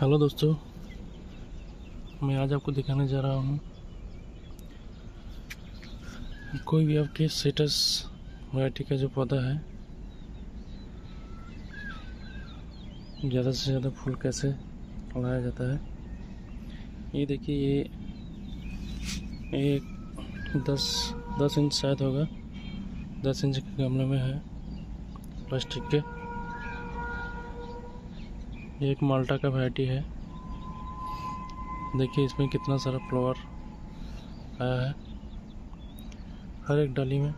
Hello दोस्तों। मैं आज आपको दिखाने जा रहा हूँ। कोई भी आपके सेटस वैरायटी का जो पौधा है, ज़्यादा से ज़्यादा फूल कैसे लगाया जाता है? ये देखिए, ये एक दस दस इंच शायद होगा। दस इंच के गमले में है प्लास्टिक के। ये एक माल्टा का वैरायटी है। देखिए इसमें कितना सारा फ्लावर आया है। हर एक डाली में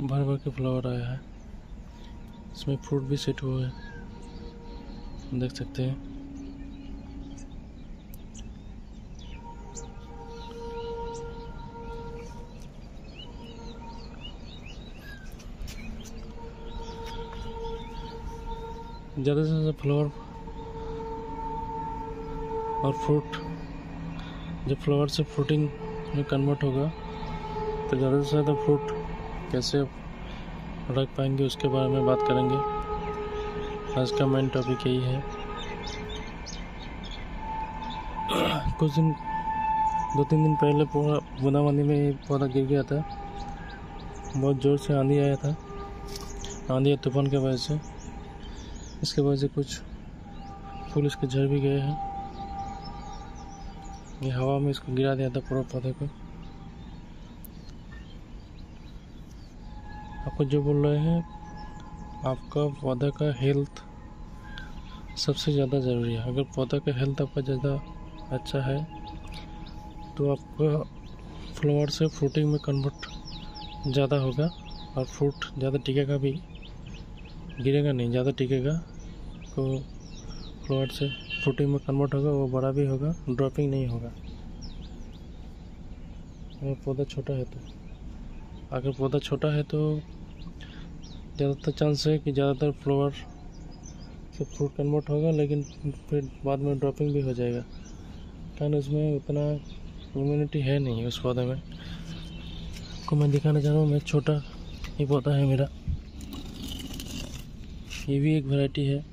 भर भर के फ्लावर आया है। इसमें फ्रूट भी सेट हुआ है। देख सकते हैं। ज़्यादा से ज़्यादा फ्लावर और फ्रूट, जब फ्लावर से फ्रूटिंग में कन्वर्ट होगा तो ज़्यादा से ज़्यादा फ्रूट कैसे रख पाएँगे उसके बारे में बात करेंगे। आज का मेन टॉपिक यही है। कुछ दिन, दो तीन दिन पहले पूरा बूंदाबांदी में पौधा गिर गया था। बहुत ज़ोर से आंधी आया था। आंधी या तूफ़ान के वजह से। इसके वजह से कुछ फूल इसके झड़ भी गए हैं। ये हवा में इसको गिरा दिया था पूरा पौधे को आपको जो बोल रहे हैं, आपका पौधा का हेल्थ सबसे ज़्यादा ज़रूरी है। अगर पौधा का हेल्थ आपका ज़्यादा अच्छा है तो आपका फ्लावर से फ्रूटिंग में कन्वर्ट ज़्यादा होगा और फ्रूट ज़्यादा टिकेगा भी, गिरेगा नहीं, ज़्यादा टिकेगा। तो फ्लावर से फ्रूटिंग में कन्वर्ट होगा, वो बड़ा भी होगा, ड्रॉपिंग नहीं होगा। अगर पौधा छोटा है तो। अगर पौधा छोटा है तो ज़्यादातर चांस है कि ज़्यादातर फ्लावर से फ्रूट कन्वर्ट होगा, लेकिन फिर बाद में ड्रॉपिंग भी हो जाएगा। कारण उसमें उतना इम्यूनिटी है नहीं उस पौधे में। को मैं दिखाना चाह रहा हूँ, मैं छोटा ही पौधा है मेरा। ये भी एक वैरायटी है।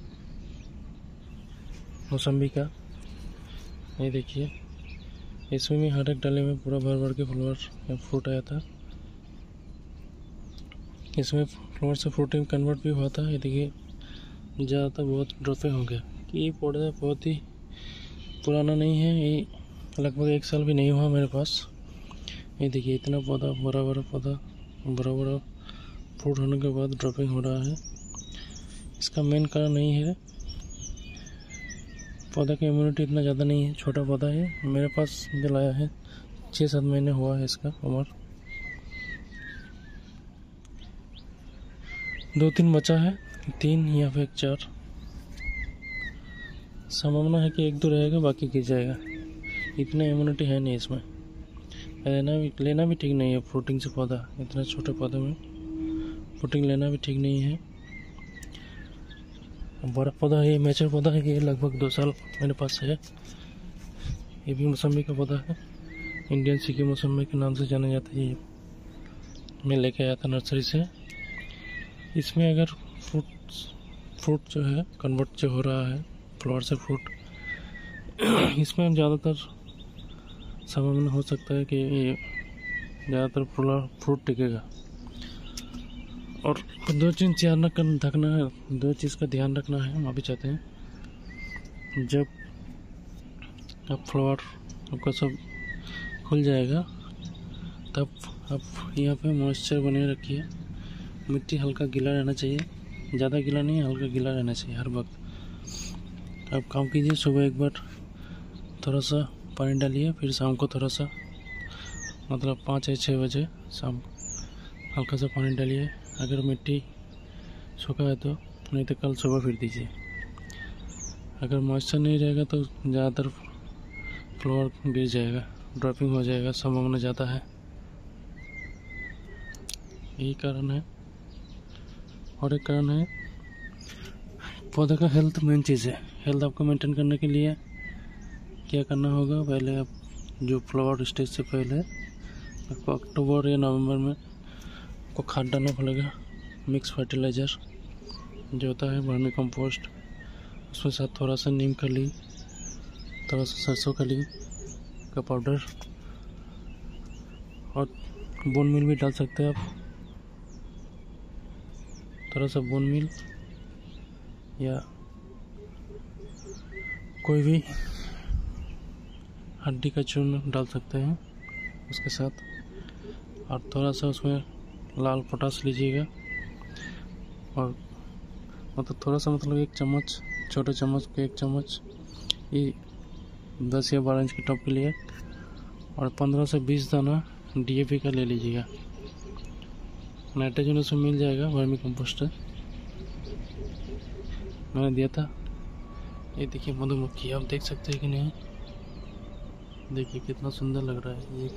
मौसम्बी का ये देखिए इसमें भी हर एक डाले में पूरा भर भर के फ्लावर फ्रूट आया था। इसमें फ्लावर से फ्रूटिंग कन्वर्ट भी हुआ था। ये देखिए, ज़्यादातर बहुत ड्रॉपिंग हो गया। ये पौधा बहुत ही पुराना नहीं है, ये लगभग एक साल भी नहीं हुआ मेरे पास। ये देखिए, इतना पौधा, बड़ा बड़ा पौधा, बड़ा बड़ा फ्रूट होने के बाद ड्रॉपिंग हो रहा है। इसका मेन कारण नहीं है। पौधा की इम्यूनिटी इतना ज़्यादा नहीं है, छोटा पौधा है। मेरे पास जो लाया है। छः सात महीने हुआ है इसका उम्र। दो तीन बचा है, तीन या फिर चार। संभावना है कि एक दो रहेगा, बाकी गिर जाएगा। इतना इम्यूनिटी है नहीं इसमें। लेना भी लेना भी ठीक नहीं है फ्रूटिंग से पौधा, इतना छोटे पौधे में। फ्रूटिंग लेना भी ठीक नहीं है। बड़ा पौधा है ये मेचर पौधा है ये लगभग दो साल मेरे पास है। ये भी मौसमी का पौधा है। इंडियन सिक्की मौसमी के नाम से जाना जाता है ये। मैं लेके आया था नर्सरी से। इसमें अगर फ्रूट फ्रूट जो है, कन्वर्ट जो हो रहा है, फ्लावर से फ्रूट, इसमें हम ज़्यादातर संभावना हो सकता है कि ये ज़्यादातर फ्रूट टिकेगा। और दो चीज़ ध्यान रख रखना है। दो चीज़ का ध्यान रखना है, हम अभी चाहते हैं। जब अब फ्लावर आपका सब खुल जाएगा, तब आप यहाँ पे मॉइस्चर बने रखिए। मिट्टी हल्का गीला रहना चाहिए। ज़्यादा गीला नहीं, हल्का गीला रहना चाहिए हर वक्त। आप काम कीजिए, सुबह एक बार थोड़ा सा पानी डालिए, फिर शाम को थोड़ा सा मतलब पाँच या छः बजे शाम हल्का सा पानी डालिए। अगर मिट्टी सूखा है तो नहीं तो कल सुबह फिर दीजिए अगर मॉइस्चर नहीं रहेगा तो ज़्यादातर फ्लावर गिर जाएगा ड्रॉपिंग हो जाएगा संभावना ज़्यादा है यही कारण है और एक कारण है पौधे का हेल्थ मेन चीज़ है हेल्थ आपको मेंटेन करने के लिए क्या करना होगा पहले आप जो फ्लावर स्टेज से पहले आपको अक्टूबर या नवंबर में आपको खाद डालना पड़ेगा। मिक्स फर्टिलाइज़र जो होता है, वर्मी कंपोस्ट उसमें साथ थोड़ा सा नीम खली थोड़ा सा सरसों खली का पाउडर और बोन मिल भी डाल सकते हैं आप। थोड़ा सा बोन मिल या कोई भी हड्डी का चूर्ण डाल सकते हैं उसके साथ। और थोड़ा सा उसमें लाल पोटास लीजिएगा। और मतलब थोड़ा सा मतलब एक चम्मच, छोटे चम्मच के एक चम्मच, ये दस या बारह इंच के टॉप के लिए, और पंद्रह से बीस दाना डीएपी का ले लीजिएगा। नाइट्रोजन उसमें मिल जाएगा, वर्मी कंपोस्ट। मैंने दिया था। ये देखिए मधुमक्खी, आप देख सकते हैं कि नहीं? देखिए कितना सुंदर लग रहा है। ये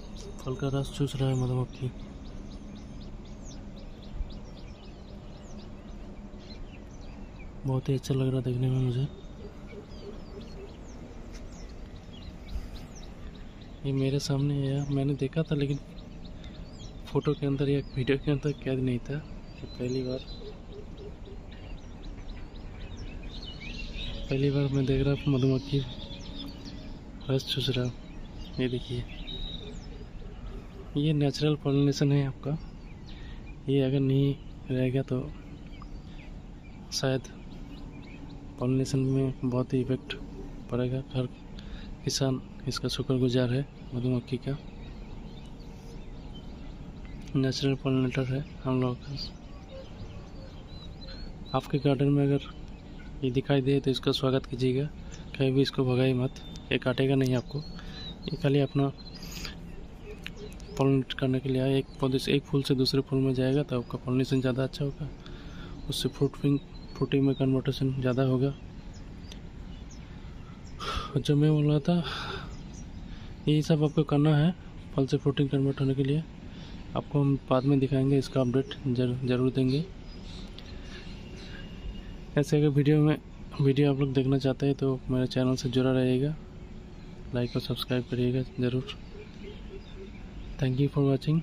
फल का रस चूस रहा है मधुमक्खी। बहुत ही अच्छा लग रहा देखने में मुझे। ये मेरे सामने आया मैंने देखा था, लेकिन फ़ोटो के अंदर या वीडियो के अंदर कैद नहीं था कि पहली बार। पहली बार मैं देख रहा मधुमक्खी रस चूस रहा ये देखिए। ये नेचुरल पॉलिनेशन है आपका। ये अगर नहीं रहेगा तो शायद पॉलिनेशन में बहुत ही इफ़ेक्ट पड़ेगा। हर किसान इसका शुक्रगुजार है। मधुमक्खी का। नेचुरल पॉलिनेटर है हम लोग का। आपके गार्डन में अगर ये दिखाई दे तो इसका स्वागत कीजिएगा। कहीं भी इसको भगाई मत। ये काटेगा नहीं आपको। ये खाली अपना पॉलिनेट करने के लिए एक पौधे से एक फूल से दूसरे फूल में जाएगा तो आपका पॉलिनेशन ज़्यादा अच्छा होगा। उससे फ्रूटिंग फ्रूटिंग में कन्वर्टेशन ज़्यादा होगा जो मैं बोल रहा था यही सब आपको करना है फल से फ्रूटिंग कन्वर्ट होने के लिए। आपको हम बाद में दिखाएँगे इसका अपडेट जर, ज़रूर देंगे। ऐसे अगर वीडियो में वीडियो आप लोग देखना चाहते हैं तो मेरे चैनल से जुड़ा रहिएगा। लाइक और सब्सक्राइब करिएगा ज़रूर। Thank you for watching